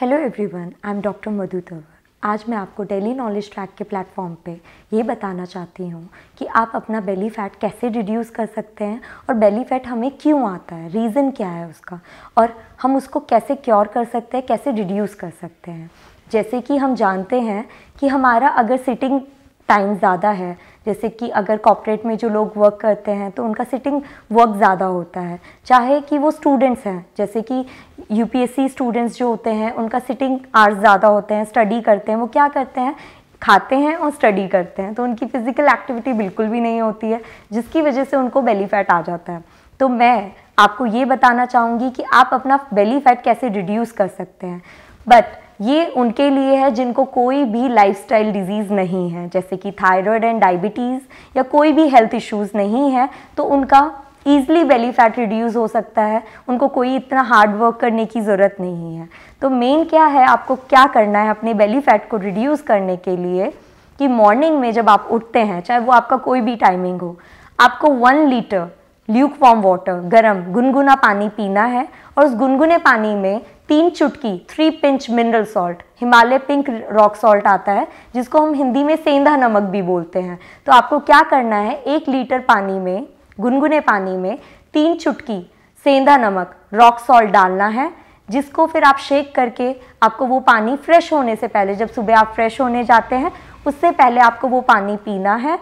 Hello everyone I am doctor Madhu Tanwar आज मैं आपको डेली नॉलेज ट्रैक के प्लेटफॉर्म पे ये बताना चाहती हूँ कि आप अपना बेली फ़ैट कैसे रिड्यूस कर सकते हैं और बेली फ़ैट हमें क्यों आता है रीज़न क्या है उसका और हम उसको कैसे क्योर कर सकते हैं, कैसे रिड्यूस कर सकते हैं। जैसे कि हम जानते हैं कि हमारा अगर सिटिंग टाइम ज़्यादा है जैसे कि अगर कॉपरेट में जो लोग वर्क करते हैं तो उनका सिटिंग वर्क ज़्यादा होता है। चाहे कि वो स्टूडेंट्स हैं, जैसे कि यूपीएससी स्टूडेंट्स जो होते हैं, उनका सिटिंग आर्स ज़्यादा होते हैं स्टडी करते हैं, वो क्या करते हैं? खाते हैं और स्टडी करते हैं। तो उनकी फ़िज़िकल एक्टिविटी बिल्कुल भी नहीं होती है, जिसकी वजह से उनको बेली फैट आ जाता है। तो मैं आपको ये बताना चाहूँगी कि आप अपना बेली फैट कैसे रिड्यूस कर सकते हैं। बट ये उनके लिए है जिनको कोई भी लाइफस्टाइल डिज़ीज़ नहीं है। जैसे कि थायराइड एंड डायबिटीज़ या कोई भी हेल्थ इश्यूज़ नहीं है तो उनका ईज़िली बेली फैट रिड्यूस हो सकता है। उनको कोई इतना हार्ड वर्क करने की ज़रूरत नहीं है। तो मेन क्या है, आपको क्या करना है अपने बेली फैट को रिड्यूस करने के लिए कि मॉर्निंग में जब आप उठते हैं, चाहे वो आपका कोई भी टाइमिंग हो, आपको one litre lukewarm water गर्म, गुनगुना पानी पीना है और उस गुनगुने पानी में तीन चुटकी three pinch mineral salt Himalaya pink rock salt आता है, जिसको हम हिंदी में सेंधा नमक भी बोलते हैं। तो आपको क्या करना है, एक लीटर पानी में, गुनगुने पानी में तीन चुटकी सेंधा नमक रॉक सॉल्ट डालना है, जिसको फिर आप शेक करके आपको वो पानी फ्रेश होने से पहले, जब सुबह आप फ्रेश होने जाते हैं, उससे पहले आपको वो पानी पीना है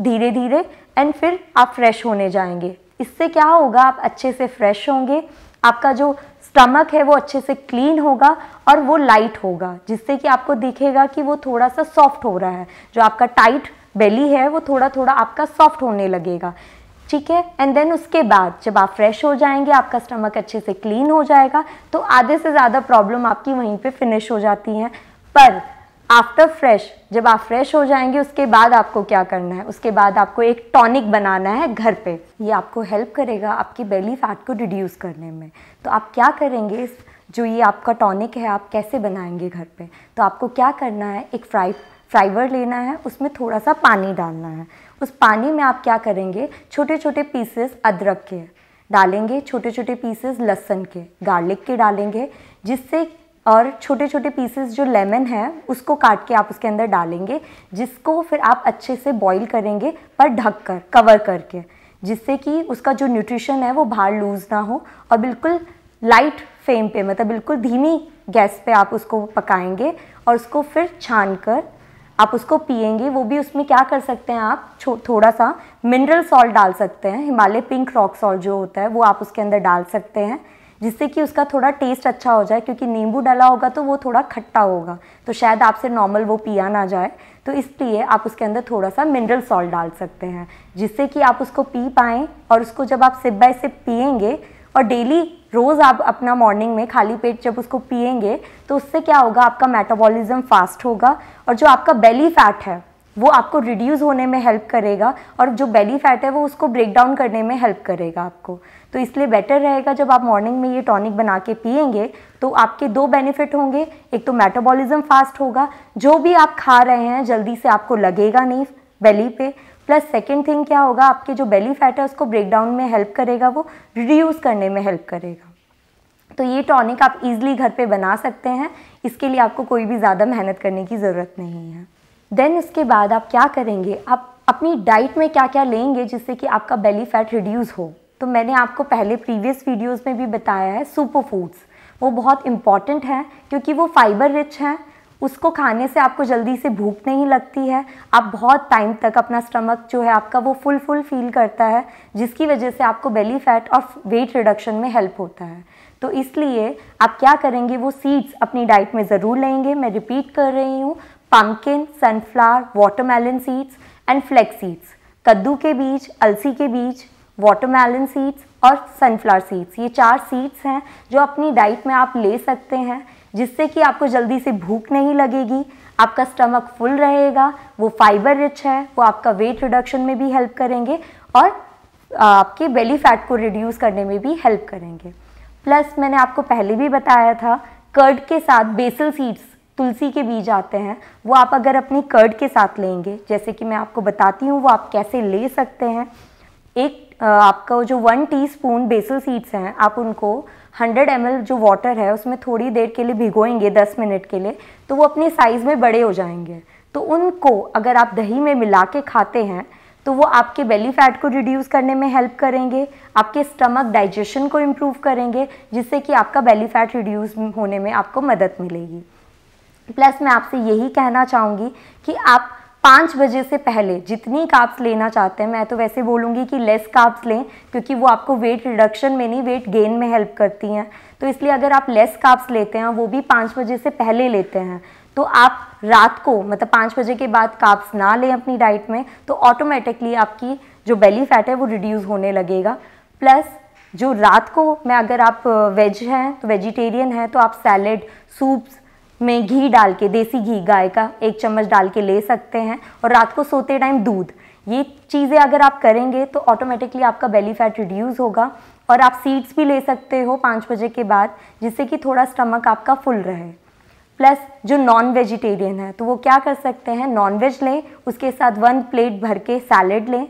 धीरे धीरे एंड फिर आप फ्रेश होने जाएँगे। इससे क्या होगा, आप अच्छे से फ्रेश होंगे आपका जो स्टमक है वो अच्छे से क्लीन होगा और वो लाइट होगा, जिससे कि आपको दिखेगा कि वो थोड़ा सा सॉफ्ट हो रहा है। जो आपका टाइट बेली है, वो थोड़ा थोड़ा आपका सॉफ्ट होने लगेगा। ठीक है? एंड देन उसके बाद जब आप फ्रेश हो जाएँगे, आपका स्टमक अच्छे से क्लीन हो जाएगा तो आधे से ज़्यादा प्रॉब्लम आपकी वहीं पे फिनिश हो जाती हैं। पर आफ्टर फ्रेश जब आप फ्रेश हो जाएँगे, उसके बाद आपको क्या करना है? उसके बाद आपको एक टॉनिक बनाना है घर पे। ये आपको हेल्प करेगा आपकी बेली फैट को रिड्यूस करने में। तो आप क्या करेंगे जो ये आपका टॉनिक है, आप कैसे बनाएँगे घर पे? तो आपको क्या करना है? एक फ्राई फ्राइवर लेना है, उसमें थोड़ा सा पानी डालना है। उस पानी में आप क्या करेंगे? छोटे छोटे पीसेस अदरक के डालेंगे छोटे छोटे पीसेस लहसन के गार्लिक के डालेंगे, जिससे और छोटे छोटे पीसेस जो लेमन है, उसको काट के आप उसके अंदर डालेंगे, जिसको फिर आप अच्छे से बॉईल करेंगे, पर ढक कर कवर करके, जिससे कि उसका जो न्यूट्रिशन है वो बाहर लूज़ ना हो और बिल्कुल लाइट फ्लेम पे मतलब बिल्कुल धीमी गैस पे आप उसको पकाएँगे और उसको फिर छान कर आप उसको पियेंगे वो भी उसमें क्या कर सकते हैं आप? थोड़ा सा मिनरल सॉल्ट डाल सकते हैं, हिमालय पिंक रॉक सॉल्ट जो होता है, वो आप उसके अंदर डाल सकते हैं। जिससे कि उसका थोड़ा टेस्ट अच्छा हो जाए, क्योंकि नींबू डाला होगा तो वो थोड़ा खट्टा होगा। तो शायद आपसे नॉर्मल वो पिया ना जाए। तो इसलिए आप उसके अंदर थोड़ा सा मिनरल सॉल्ट डाल सकते हैं, जिससे कि आप उसको पी पाएँ और उसको जब आप सिप बाय सिप पियेंगे और डेली रोज़ आप अपना मॉर्निंग में खाली पेट जब उसको पियेंगे तो उससे क्या होगा, आपका मेटाबॉलिज्म फास्ट होगा और जो आपका बेली फैट है वो आपको रिड्यूस होने में हेल्प करेगा और जो बेली फैट है वो उसको ब्रेक डाउन करने में हेल्प करेगा आपको। तो इसलिए बेटर रहेगा जब आप मॉर्निंग में ये टॉनिक बना के पियेंगे तो आपके दो बेनिफिट होंगे। एक तो मेटाबॉलिज्म फास्ट होगा, जो भी आप खा रहे हैं, जल्दी से आपको लगेगा नहीं बेली पे। प्लस सेकेंड थिंग क्या होगा, आपके जो बेली फैट है उसको ब्रेक डाउन में हेल्प करेगा वो रिड्यूस करने में हेल्प करेगा। तो ये टॉनिक आप इजीली घर पे बना सकते हैं, इसके लिए आपको कोई भी ज़्यादा मेहनत करने की ज़रूरत नहीं है। देन इसके बाद आप क्या करेंगे? आप अपनी डाइट में क्या क्या लेंगे जिससे कि आपका बेली फैट रिड्यूस हो? तो मैंने आपको पहले प्रीवियस वीडियोस में भी बताया है सुपर फूड्स वो बहुत इंपॉर्टेंट है क्योंकि वो फाइबर रिच हैं। उसको खाने से आपको जल्दी से भूख नहीं लगती है। आप बहुत टाइम तक अपना स्टमक जो है आपका वो फुल फुल फील करता है, जिसकी वजह से आपको बेली फैट और वेट रिडक्शन में हेल्प होता है। तो इसलिए आप क्या करेंगे? वो सीड्स अपनी डाइट में ज़रूर लेंगे। मैं रिपीट कर रही हूँ। Pumpkin sunflower watermelon seeds and flax seeds कद्दू के बीज, अलसी के बीज वाटरमेलन सीड्स और सनफ्लावर सीड्स ये चार सीड्स हैं जो अपनी डाइट में आप ले सकते हैं, जिससे कि आपको जल्दी से भूख नहीं लगेगी, आपका स्टमक फुल रहेगा, वो फाइबर रिच है, वो आपका वेट रिडक्शन में भी हेल्प करेंगे और आपके बेली फैट को रिड्यूस करने में भी हेल्प करेंगे. प्लस मैंने आपको पहले भी बताया था कर्ड के साथ बेसल सीड्स तुलसी के बीज आते हैं, वो आप अगर अपनी कर्ड के साथ लेंगे, जैसे कि मैं आपको बताती हूँ, वो आप कैसे ले सकते हैं। एक आपका जो वन टीस्पून बेसल सीड्स हैं, आप उनको 100 एम जो वाटर है, उसमें थोड़ी देर के लिए भिगोएँगे 10 मिनट के लिए तो वो अपने साइज़ में बड़े हो जाएँगे। तो उनको अगर आप दही में मिला के खाते हैं तो वो आपके बेली फैट को रिड्यूस करने में हेल्प करेंगे, आपके स्टमक डाइजेशन को इम्प्रूव करेंगे, जिससे कि आपका बेली फैट रिड्यूस होने में आपको मदद मिलेगी। प्लस मैं आपसे यही कहना चाहूँगी कि आप पाँच बजे से पहले जितनी काप्स लेना चाहते हैं, मैं तो वैसे बोलूँगी कि लेस काप्स लें, क्योंकि वो आपको वेट रिडक्शन में नहीं वेट गेन में हेल्प करती हैं। तो इसलिए अगर आप लेस काप्स लेते हैं, वो भी पाँच बजे से पहले लेते हैं तो आप रात को मतलब पाँच बजे के बाद काप्स ना लें अपनी डाइट में तो ऑटोमेटिकली आपकी जो बेली फैट है, वो रिड्यूज़ होने लगेगा। प्लस जो रात को मैं अगर आप वेज हैं तो वेजिटेरियन हैं तो आप सैलेड सूप्स में घी डाल के, देसी घी, गाय का एक चम्मच डाल के ले सकते हैं और रात को सोते टाइम दूध। ये चीज़ें अगर आप करेंगे तो ऑटोमेटिकली आपका बेली फैट रिड्यूस होगा और आप सीड्स भी ले सकते हो पाँच बजे के बाद, जिससे कि थोड़ा स्टमक आपका फुल रहे। प्लस जो नॉन वेजिटेरियन है तो वो क्या कर सकते हैं? नॉन वेज लें, उसके साथ वन प्लेट भर के सैलड लें।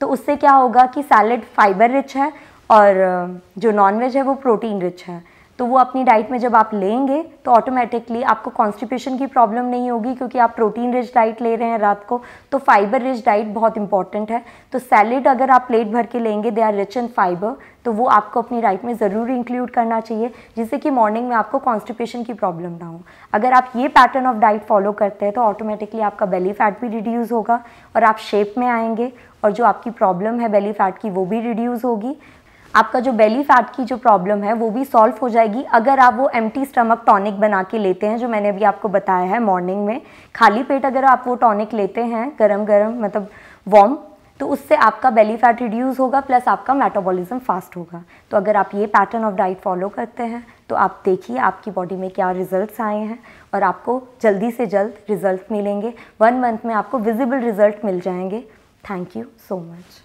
तो उससे क्या होगा कि सैलड फाइबर रिच है और, जो नॉन वेज है वो प्रोटीन रिच है। तो वो अपनी डाइट में जब आप लेंगे तो ऑटोमेटिकली आपको कॉन्स्टिपेशन की प्रॉब्लम नहीं होगी क्योंकि आप प्रोटीन रिच डाइट ले रहे हैं रात को। तो फाइबर रिच डाइट बहुत इंपॉर्टेंट है। तो सैलेड अगर आप प्लेट भर के लेंगे they are rich in fibre तो वो आपको अपनी डाइट में ज़रूर इंक्लूड करना चाहिए, जिससे कि मॉर्निंग में आपको कॉन्स्टिपेशन की प्रॉब्लम ना हो। अगर आप ये पैटर्न ऑफ़ डाइट फॉलो करते हैं तो ऑटोमेटिकली आपका बेली फैट भी रिड्यूस होगा, और आप शेप में आएँगे, और जो आपकी प्रॉब्लम है बेली फैट की, वो भी रिड्यूस होगी। आपका जो बेली फैट की जो प्रॉब्लम है, वो भी सॉल्व हो जाएगी। अगर आप वो एम स्टमक टॉनिक बना के लेते हैं, जो मैंने अभी आपको बताया है मॉर्निंग में, खाली पेट अगर आप वो टॉनिक लेते हैं गरम गरम मतलब वॉम तो उससे आपका बेली फैट रिड्यूस होगा प्लस आपका मेटाबॉलिज्म फास्ट होगा। तो अगर आप ये पैटर्न ऑफ़ डाइट फॉलो करते हैं तो आप देखिए आपकी बॉडी में क्या रिजल्ट्स आए हैं, और आपको जल्दी से जल्द रिज़ल्ट मिलेंगे। वन मंथ में आपको विजिबल रिज़ल्ट मिल जाएँगे। Thank you so much